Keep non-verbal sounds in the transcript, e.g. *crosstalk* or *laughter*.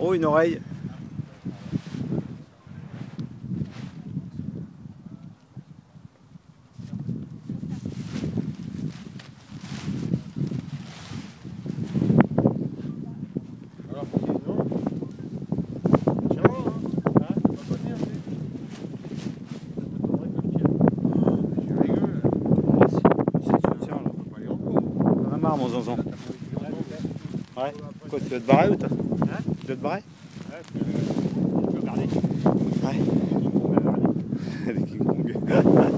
Oh, une oreille. Mon zonzon. Ouais. Quoi, tu veux te barrer ou t'as hein Tu veux te barrer Ouais, je peux, je peux garder. Ouais. Avec une *laughs*